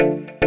you